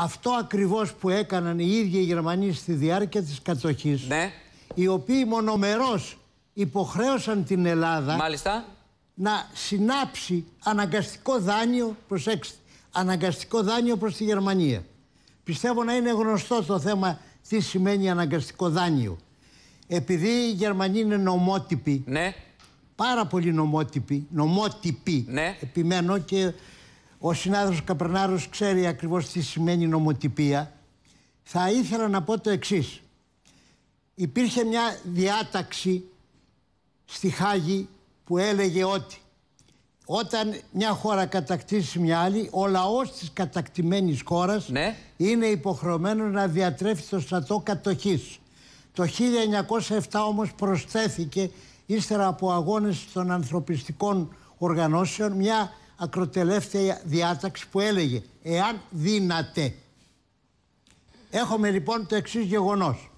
αυτό ακριβώς που έκαναν οι ίδιοι οι Γερμανοί στη διάρκεια της κατοχής Ναι. οι οποίοι μονομερώς υποχρέωσαν την Ελλάδα Μάλιστα. να συνάψει αναγκαστικό δάνειο, προσέξτε, αναγκαστικό δάνειο προς τη Γερμανία. Πιστεύω να είναι γνωστό το θέμα τι σημαίνει αναγκαστικό δάνειο. Επειδή οι Γερμανοί είναι νομότυποι, Ναι. πάρα πολύ νομότυποι, νομότυποι, Ναι. επιμένω και ο συνάδελφος Καπρανάρος ξέρει ακριβώς τι σημαίνει νομοτυπία, θα ήθελα να πω το εξής. Υπήρχε μια διάταξη στη Χάγη που έλεγε ότι όταν μια χώρα κατακτήσει μια άλλη, ο λαός της κατακτημένης χώρας Ναι. είναι υποχρεωμένο να διατρέφει το στρατό κατοχής. Το 1907 όμως προσθέθηκε ύστερα από αγώνες των ανθρωπιστικών οργανώσεων μια ακροτελεύθερη διάταξη που έλεγε «Εάν δύναται». Έχουμε λοιπόν το εξής γεγονός.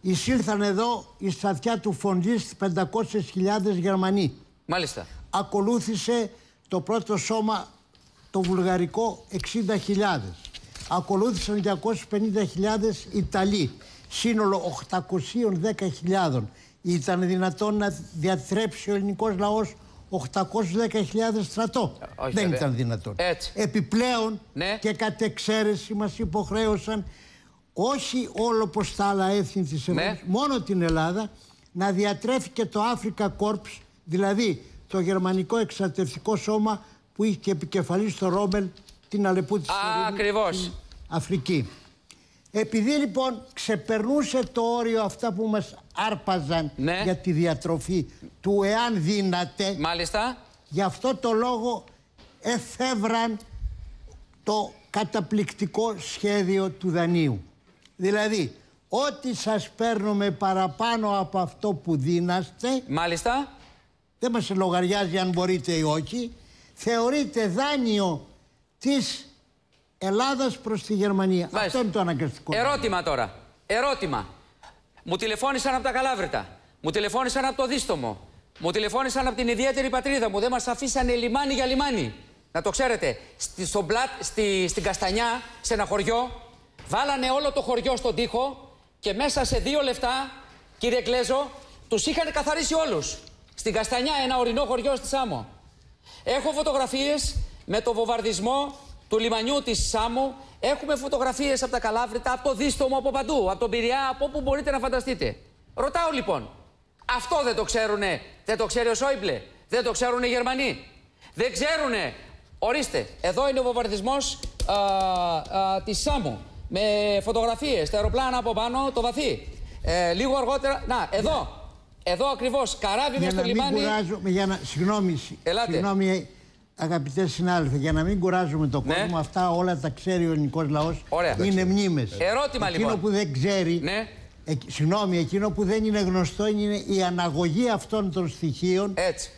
Εισήλθαν εδώ η στρατιά του Φοντής 500.000 Γερμανοί. Μάλιστα. Ακολούθησε το πρώτο σώμα το βουλγαρικό 60.000. Ακολούθησαν 250.000 Ιταλοί. Σύνολο 810.000. Ήταν δυνατόν να διατρέψει ο ελληνικός λαός 810.000 στρατό. όχι, Δεν βέβαια. ήταν δυνατόν. Έτσι. Επιπλέον Ναι. και κατ' εξαίρεση μας υποχρέωσαν όχι όλο πως τα άλλα έθνη της Ευρώπης, Ναι. μόνο την Ελλάδα, να διατρέφει και το Africa Corps, δηλαδή το γερμανικό εξατευτικό σώμα που είχε και επικεφαλής στο Ρόμπελ την Αλεπού της Α, Ερήμου, ακριβώς. στην Αφρική. Επειδή λοιπόν ξεπερνούσε το όριο αυτά που μας άρπαζαν Ναι. για τη διατροφή του εάν δύναται, Μάλιστα. Γι' αυτό το λόγο εφεύραν το καταπληκτικό σχέδιο του δανείου. Δηλαδή, ό,τι σας παίρνουμε παραπάνω από αυτό που δίναστε, Μάλιστα. δεν μας λογαριάζει αν μπορείτε ή όχι, θεωρείται δάνειο της Ελλάδας προς τη Γερμανία. Μάλιστα. Αυτό είναι το αναγκαστικό. Ερώτημα τώρα. Ερώτημα. Μου τηλεφώνησαν από τα Καλάβρητα. Μου τηλεφώνησαν από το Δίστομο. Μου τηλεφώνησαν από την ιδιαίτερη πατρίδα μου. Δεν μας αφήσανε λιμάνι για λιμάνι. Να το ξέρετε. Στη, στον πλάτ, στη, στην Καστανιά, σε ένα χωριό, βάλανε όλο το χωριό στον τοίχο και μέσα σε δύο λεφτά, κύριε Κλέζο, τους είχαν καθαρίσει όλους. Στην Καστανιά, ένα ορεινό χωριό στη Σάμο. Έχω φωτογραφίες με το βομβαρδισμό του λιμανιού της Σάμου. Έχουμε φωτογραφίες από τα Καλάβρητα, από το Δίστομο, από παντού, από τον Πειραιά, από όπου μπορείτε να φανταστείτε. Ρωτάω λοιπόν, αυτό δεν το ξέρουνε, δεν το ξέρει ο Σόιμπλε, δεν το ξέρουν οι Γερμανοί. Δεν ξέρουνε. Ορίστε, εδώ είναι ο βομβαρδισμός α, α, της Σάμου. Με φωτογραφίες, τα αεροπλάνα από πάνω, το βαθύ. Ε, λίγο αργότερα, να, εδώ. Εδώ ακριβώς, καράβι για μέσα να στο μην λιμάνι. κουράζουμε, για να, συγγνώμη, συ- Ελάτε. συγγνώμη αγαπητές συνάδελφοι, για να μην κουράζουμε τον Ναι. κόσμο, αυτά όλα τα ξέρει ο ελληνικός λαός, Ωραία. είναι μνήμες. Ερώτημα, εκείνο λοιπόν. που δεν ξέρει, Ναι. εκ- συγγνώμη, εκείνο που δεν είναι γνωστό είναι η αναγωγή αυτών των στοιχείων Έτσι.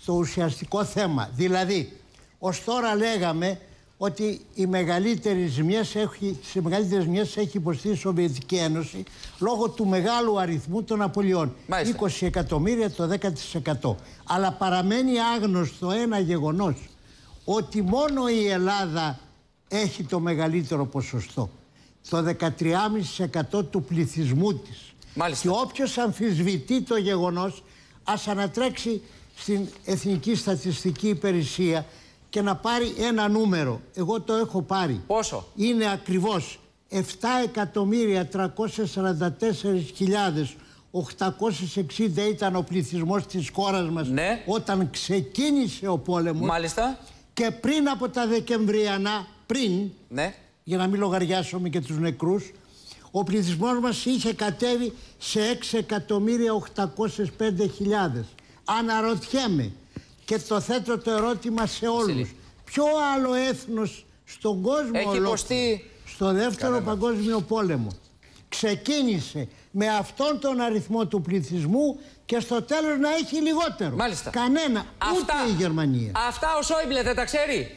στο ουσιαστικό θέμα. Δηλαδή, ως τώρα λέγαμε ότι οι μεγαλύτερες ζημιές έχει, τις μεγαλύτερες ζημιές έχει υποστεί η Σοβιετική Ένωση λόγω του μεγάλου αριθμού των απολειών. Μάλιστα. 20 εκατομμύρια το 10%. Αλλά παραμένει άγνωστο ένα γεγονός ότι μόνο η Ελλάδα έχει το μεγαλύτερο ποσοστό. Το 13,5% του πληθυσμού της. Μάλιστα. Και όποιος αμφισβητεί το γεγονός ας ανατρέξει στην Εθνική Στατιστική Υπηρεσία και να πάρει ένα νούμερο. Εγώ το έχω πάρει. Πόσο; Είναι ακριβώς 7.344.860 ήταν ο πληθυσμός της χώρας μας Ναι. όταν ξεκίνησε ο πόλεμος Μάλιστα. και πριν από τα Δεκεμβριανά, πριν, Ναι. για να μην λογαριάσουμε και τους νεκρούς, ο πληθυσμός μας είχε κατέβει σε 6.805.000. Αναρωτιέμαι και το θέτω το ερώτημα σε όλους. Βασίλη. Ποιο άλλο έθνος στον κόσμο Έχει ολόκληρο, υποστεί- στο δεύτερο παγκόσμιο πόλεμο ξεκίνησε με αυτόν τον αριθμό του πληθυσμού και στο τέλος να έχει λιγότερο; Μάλιστα. Κανένα, ούτε η Γερμανία. Αυτά ο Σόιμπλε δεν τα ξέρει.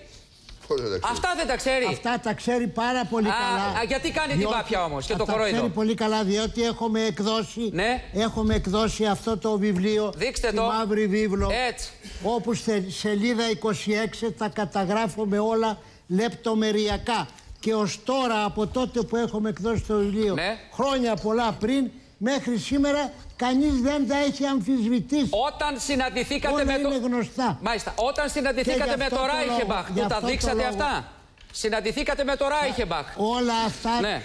Πώς δεν τα ξέρω. Αυτά δεν τα ξέρει. Αυτά τα ξέρει πάρα πολύ Α, καλά. α, γιατί κάνει την πάπια όμως και Α, το τα κορόιδο; ξέρει πολύ καλά διότι έχουμε εκδώσει, Ναι. έχουμε εκδώσει αυτό το βιβλίο, Δείξτε τη το. Μαύρη Βίβλο, Έτσι. όπου σε σελίδα 26 τα καταγράφουμε όλα λεπτομεριακά. και ως τώρα από τότε που έχουμε εκδώσει το βιβλίο Ναι. χρόνια πολλά πριν μέχρι σήμερα κανείς δεν τα έχει αμφισβητήσει. Όταν συναντηθήκατε Όλα με το. είναι γνωστά. Μάλιστα. Όταν συναντηθήκατε Και γι' με αυτό το το λόγο- Ράιχεμπαχ, γι' του τα αυτό το δείξατε λόγο- αυτά; Συναντηθήκατε με το Ράιχεμπαχ. Όλα αυτά, Ναι.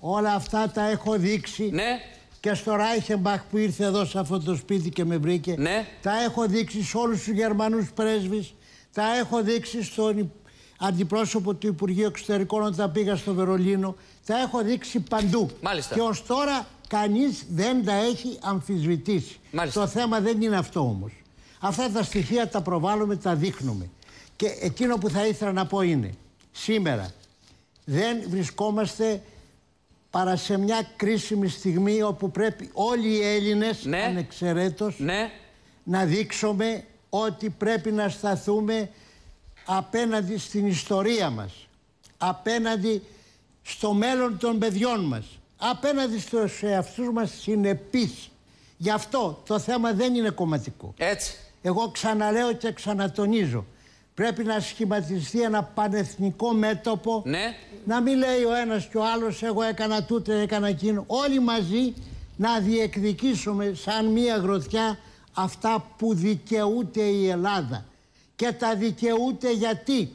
όλα αυτά τα έχω δείξει Ναι. και στο Ράιχεμπαχ που ήρθε εδώ σε αυτό το σπίτι και με βρήκε. Ναι. Τα έχω δείξει σε όλους τους Γερμανούς πρέσβεις. Τα έχω δείξει στον υ- αντιπρόσωπο του Υπουργείου Εξωτερικών όταν πήγα στο Βερολίνο. Τα έχω δείξει παντού. Μάλιστα. Και ως τώρα κανείς δεν τα έχει αμφισβητήσει. Μάλιστα. Το θέμα δεν είναι αυτό όμως. Αυτά τα στοιχεία τα προβάλλουμε, τα δείχνουμε. Και εκείνο που θα ήθελα να πω είναι, σήμερα δεν βρισκόμαστε παρά σε μια κρίσιμη στιγμή όπου πρέπει όλοι οι Έλληνες, Ναι. ανεξαιρέτως, Ναι. να δείξουμε ότι πρέπει να σταθούμε απέναντι στην ιστορία μας, απέναντι στο μέλλον των παιδιών μας, απέναντι στους εαυτούς μας συνεπείς. Γι' αυτό το θέμα δεν είναι κομματικό. Έτσι. Εγώ ξαναλέω και ξανατονίζω. Πρέπει να σχηματιστεί ένα πανεθνικό μέτωπο. Ναι. Να μην λέει ο ένας και ο άλλος εγώ έκανα τούτο, έκανα εκείνο. Όλοι μαζί να διεκδικήσουμε σαν μία γροθιά αυτά που δικαιούται η Ελλάδα. Και τα δικαιούται γιατί;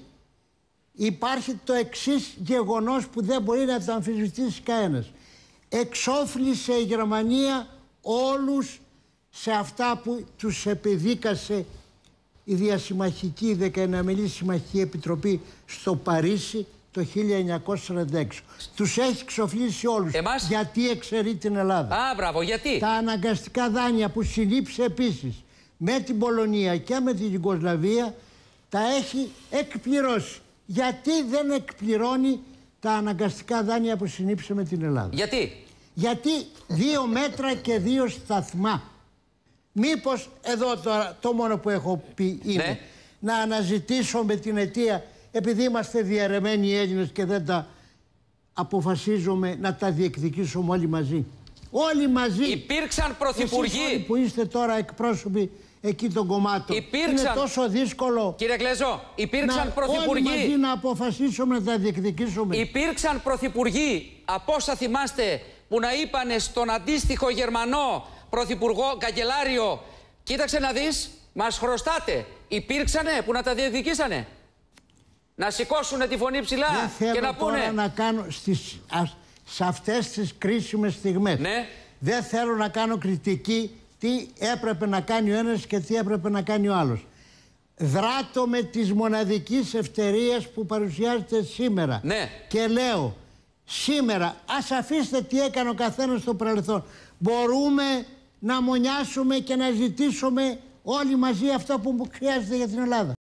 Υπάρχει το εξής γεγονός που δεν μπορεί να το αμφισβητήσει κανένας. Εξόφλησε η Γερμανία όλους σε αυτά που τους επιδίκασε η διασυμμαχική, η δεκαεναμελή συμμαχική επιτροπή στο Παρίσι το 1946. Τους έχει εξοφλήσει όλους. Εμάς; Γιατί εξαιρεί την Ελλάδα; Α, μπράβο, γιατί; Τα αναγκαστικά δάνεια που συνήψε επίσης με την Πολωνία και με την Ιουγκοσλαβία τα έχει εκπληρώσει. Γιατί δεν εκπληρώνει τα αναγκαστικά δάνεια που συνήψε με την Ελλάδα; Γιατί; Γιατί δύο μέτρα και δύο σταθμά. Μήπως εδώ τώρα το μόνο που έχω πει είναι Ναι. να αναζητήσουμε την αιτία επειδή είμαστε διαρρεμένοι οι Έλληνες και δεν τα αποφασίζουμε να τα διεκδικήσουμε όλοι μαζί. Όλοι μαζί. Υπήρξαν Εσείς πρωθυπουργοί. όλοι που είστε τώρα εκπρόσωποι εκεί των κομμάτων. Υπήρξαν- Είναι τόσο δύσκολο Κύριε Κλέζο, υπήρξαν να όλοι μαζί πρωθυπουργοί. να αποφασίσουμε να τα διεκδικήσουμε. Υπήρξαν πρωθυπουργοί, από όσα θυμάστε, που να είπανε στον αντίστοιχο Γερμανό πρωθυπουργό, καγκελάριο, κοίταξε να δεις, μας χρωστάτε. Υπήρξανε που να τα διεκδικήσανε. Να σηκώσουν τη φωνή ψηλά Δεν θέλω και να πούνε. τώρα να κάνω στις, ας- σε αυτές τις κρίσιμες στιγμές. Ναι. Δεν θέλω να κάνω κριτική τι έπρεπε να κάνει ο ένας και τι έπρεπε να κάνει ο άλλος. Δράτω με της μοναδικής ευτερίας που παρουσιάζεται σήμερα. Ναι. Και λέω, σήμερα ας αφήστε τι έκανε ο καθένας στο παρελθόν. Μπορούμε να μονιάσουμε και να ζητήσουμε όλοι μαζί αυτό που χρειάζεται για την Ελλάδα.